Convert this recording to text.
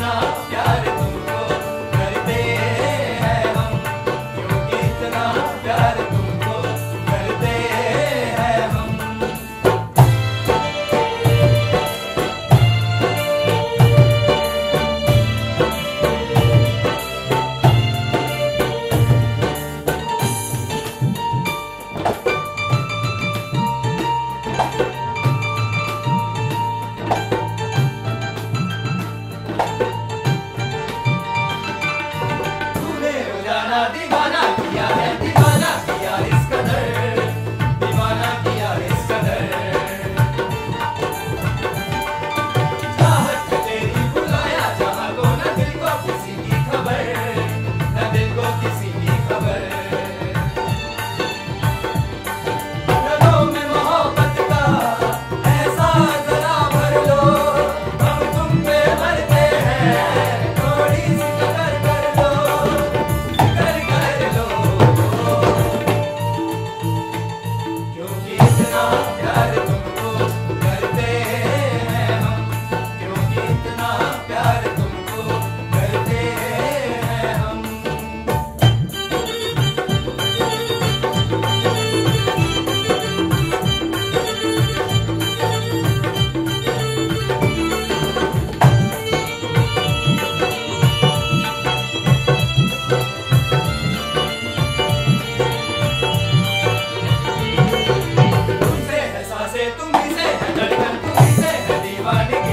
나. Shiva